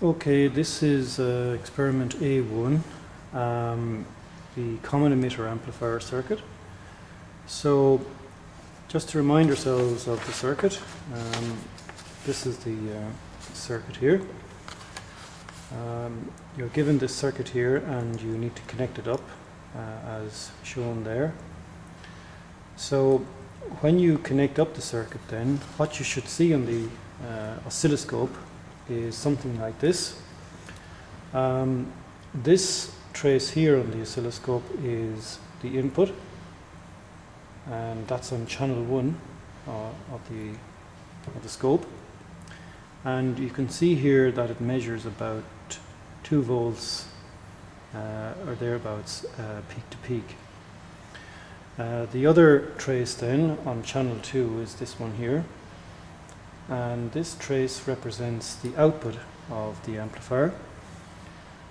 Okay, this is uh, experiment A1, um, the common emitter amplifier circuit. So, just to remind ourselves of the circuit, um, this is the uh, circuit here. Um, you're given this circuit here and you need to connect it up uh, as shown there. So, when you connect up the circuit then, what you should see on the uh, oscilloscope is something like this. Um, this trace here on the oscilloscope is the input, and that's on channel 1 uh, of, the, of the scope. And you can see here that it measures about 2 volts uh, or thereabouts uh, peak to peak. Uh, the other trace then on channel 2 is this one here and this trace represents the output of the amplifier.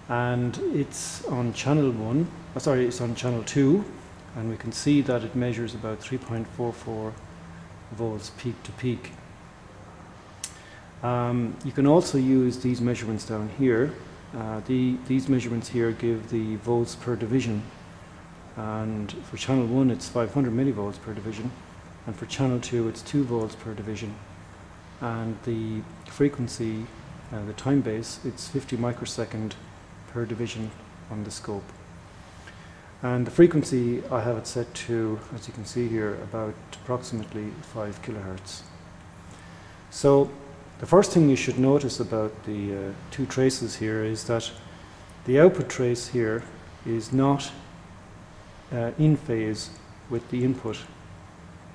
And it's on channel 1 oh, sorry it's on channel 2 and we can see that it measures about 3.44 volts peak to peak. Um, you can also use these measurements down here. Uh, the, these measurements here give the volts per division. And for channel 1 it's 500 millivolts per division. And for channel 2 it's 2 volts per division and the frequency, uh, the time base, it's 50 microsecond per division on the scope. And the frequency I have it set to, as you can see here, about approximately 5 kilohertz. So the first thing you should notice about the uh, two traces here is that the output trace here is not uh, in phase with the input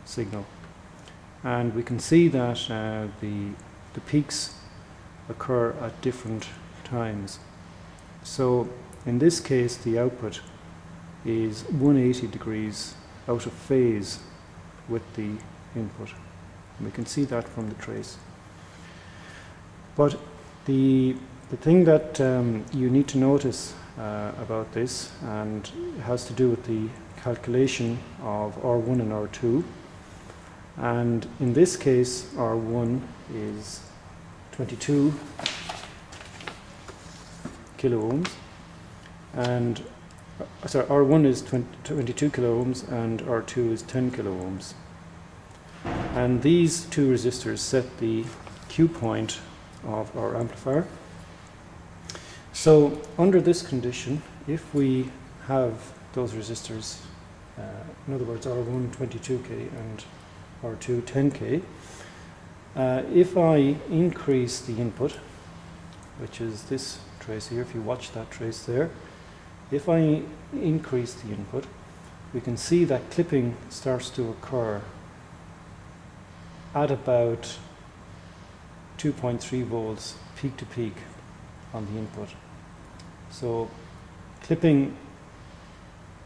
signal and we can see that uh, the, the peaks occur at different times. So in this case the output is 180 degrees out of phase with the input. And we can see that from the trace. But the, the thing that um, you need to notice uh, about this and has to do with the calculation of R1 and R2 and in this case, R1 is 22 kilo ohms, and uh, sorry, R1 is 20, 22 kilo ohms, and R2 is 10 kilo ohms. And these two resistors set the Q point of our amplifier. So under this condition, if we have those resistors, uh, in other words, R1 22k and R2 10k. Uh, if I increase the input, which is this trace here, if you watch that trace there, if I increase the input, we can see that clipping starts to occur at about 2.3 volts peak to peak on the input. So clipping,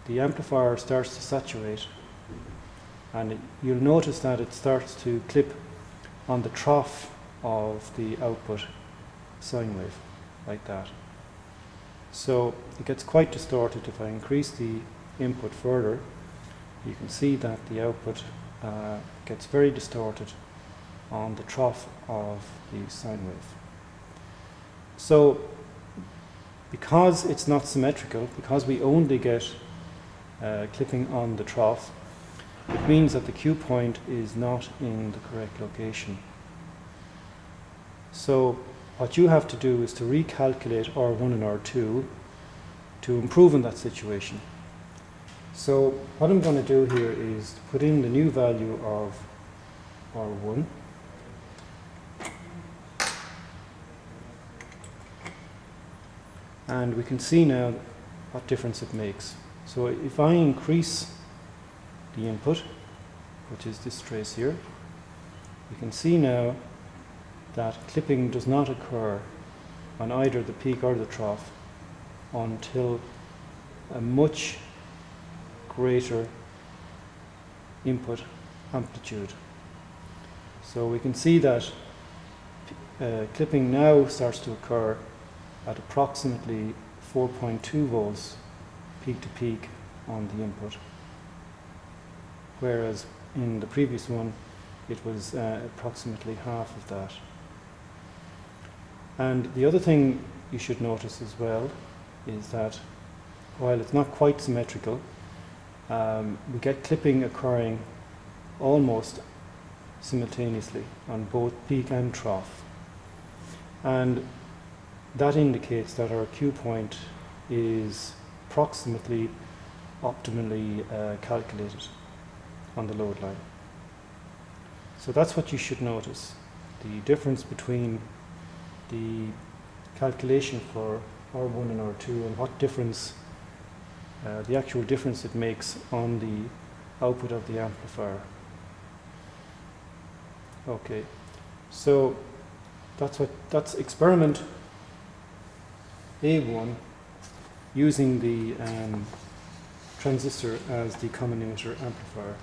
the amplifier starts to saturate and you'll notice that it starts to clip on the trough of the output sine wave like that. So it gets quite distorted if I increase the input further you can see that the output uh, gets very distorted on the trough of the sine wave. So because it's not symmetrical, because we only get uh, clipping on the trough, it means that the Q point is not in the correct location. So what you have to do is to recalculate R1 and R2 to improve in that situation. So what I'm going to do here is put in the new value of R1 and we can see now what difference it makes. So if I increase the input, which is this trace here, you can see now that clipping does not occur on either the peak or the trough until a much greater input amplitude. So we can see that uh, clipping now starts to occur at approximately 4.2 volts peak to peak on the input whereas in the previous one it was uh, approximately half of that. And the other thing you should notice as well is that while it's not quite symmetrical, um, we get clipping occurring almost simultaneously on both peak and trough. And that indicates that our Q point is approximately optimally uh, calculated on the load line. So that's what you should notice. The difference between the calculation for R1 and R2 and what difference, uh, the actual difference it makes on the output of the amplifier. Okay, so that's what that's experiment A1 using the um, transistor as the common emitter amplifier.